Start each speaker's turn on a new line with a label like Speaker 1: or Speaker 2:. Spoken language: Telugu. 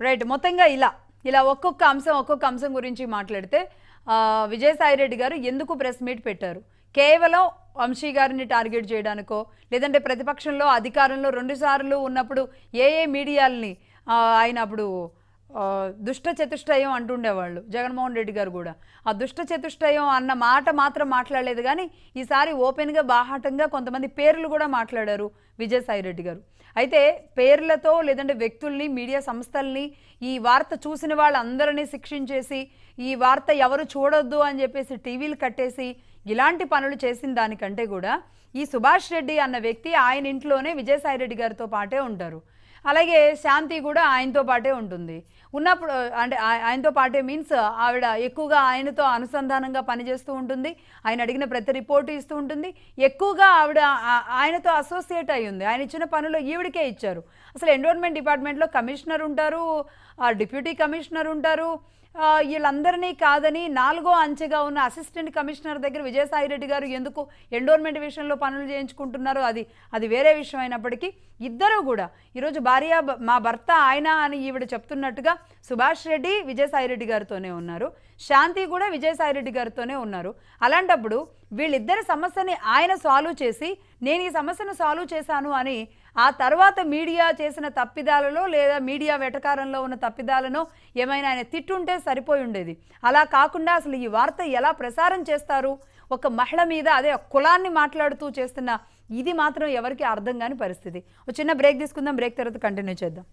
Speaker 1: రైట్ మొత్తంగా ఇలా ఇలా ఒక్కొక్క అంశం ఒక్కొక్క అంశం గురించి మాట్లాడితే విజయసాయి రెడ్డి గారు ఎందుకు ప్రెస్ మీట్ పెట్టారు? కేవలం వంశీ గారిని టార్గెట్ చేయడానికో లేదంటే ప్రతిపక్షంలో అధికారంలో రెండు సార్లు ఉన్నప్పుడు ఏ ఏ మీడియాల్ని ఆయన అప్పుడు దుష్ట చతుష్టయం అంటుండేవాళ్ళు జగన్మోహన్ రెడ్డి గారు కూడా. ఆ దుష్ట చతుష్టయం అన్న మాట మాత్రం మాట్లాడలేదు కానీ ఈసారి ఓపెన్గా బాహాటంగా కొంతమంది పేర్లు కూడా మాట్లాడారు విజయసాయి రెడ్డి గారు. అయితే పేర్లతో లేదంటే వ్యక్తుల్ని మీడియా సంస్థల్ని ఈ వార్త చూసిన వాళ్ళందరినీ శిక్షించేసి ఈ వార్త ఎవరు చూడొద్దు అని చెప్పేసి టీవీలు కట్టేసి ఇలాంటి పనులు చేసిన దానికంటే కూడా ఈ సుభాష్ రెడ్డి అన్న వ్యక్తి ఆయన ఇంట్లోనే విజయసాయి రెడ్డి గారితో పాటే ఉంటారు. అలాగే శాంతి కూడా ఆయనతో పాటే ఉంటుంది. ఉన్నప్పుడు అంటే ఆయనతో పాటే మీన్స్ ఆవిడ ఎక్కువగా ఆయనతో అనుసంధానంగా పనిచేస్తూ ఉంటుంది. ఆయన అడిగిన ప్రతి రిపోర్టు ఇస్తూ ఉంటుంది. ఎక్కువగా ఆవిడ ఆయనతో అసోసియేట్ అయి ఉంది. ఆయన ఇచ్చిన పనులు ఈవిడికే ఇచ్చారు. అసలు ఎన్విరాన్మెంట్ డిపార్ట్మెంట్లో కమిషనర్ ఉంటారు ఆ డిప్యూటీ కమిషనర్ ఉంటారు వీళ్ళందరినీ కాదని నాలుగో అంచెగా ఉన్న అసిస్టెంట్ కమిషనర్ దగ్గర విజయసాయి రెడ్డి గారు ఎందుకు ఎండోర్మెంట్ విషయంలో పనులు చేయించుకుంటున్నారో అది అది వేరే విషయం అయినప్పటికీ ఇద్దరూ కూడా ఈరోజు భార్య మా భర్త ఆయన అని ఈవిడ చెప్తున్నట్టుగా సుభాష్ రెడ్డి విజయసాయి రెడ్డి గారితోనే ఉన్నారు. శాంతి కూడా విజయసాయి రెడ్డి గారితోనే ఉన్నారు. అలాంటప్పుడు వీళ్ళిద్దరి సమస్యని ఆయన సాల్వ్ చేసి నేను ఈ సమస్యను సాల్వ్ చేశాను అని ఆ తర్వాత మీడియా చేసిన తప్పిదాలలో లేదా మీడియా వెటకారంలో ఉన్న తప్పిదాలను ఏమైనా ఆయన తిట్టుంటే సరిపోయి ఉండేది. అలా కాకుండా అసలు ఈ వార్త ఎలా ప్రసారం చేస్తారు? ఒక మహిళ మీద అదే కులాన్ని మాట్లాడుతూ చేస్తున్న ఇది మాత్రం ఎవరికి అర్థం కాని పరిస్థితి. ఒక చిన్న బ్రేక్ తీసుకుందాం బ్రేక్ తర్వాత కంటిన్యూ చేద్దాం.